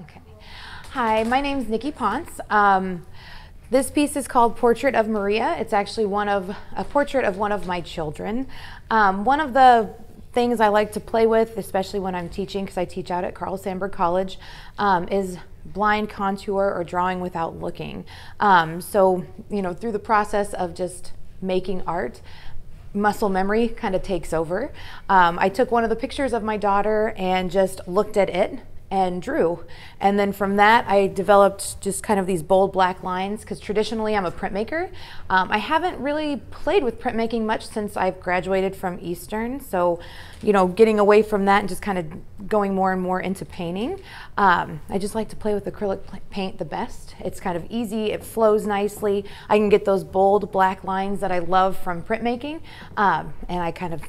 Okay. Hi, my name is Nikki Ponce. Um, this piece is called Portrait of Maria. It's actually one of a portrait of one of my children. Um, one of the things I like to play with, especially when I'm teaching, because I teach out at Carl Sandburg College, um, is blind contour or drawing without looking. Um, so, you know, through the process of just making art, muscle memory kind of takes over. Um, I took one of the pictures of my daughter and just looked at it and drew. And then from that, I developed just kind of these bold black lines because traditionally I'm a printmaker. Um, I haven't really played with printmaking much since I've graduated from Eastern. So, you know, getting away from that and just kind of going more and more into painting. Um, I just like to play with acrylic paint the best. It's kind of easy, it flows nicely. I can get those bold black lines that I love from printmaking. Um, and I kind of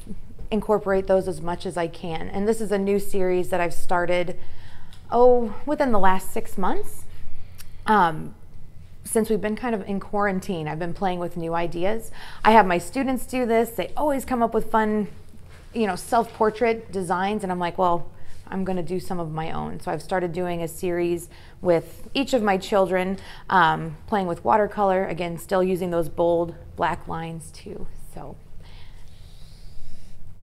incorporate those as much as I can. And this is a new series that I've started oh, within the last six months. Um, since we've been kind of in quarantine, I've been playing with new ideas. I have my students do this. They always come up with fun, you know, self-portrait designs. And I'm like, well, I'm going to do some of my own. So I've started doing a series with each of my children, um, playing with watercolor. Again, still using those bold black lines too. So.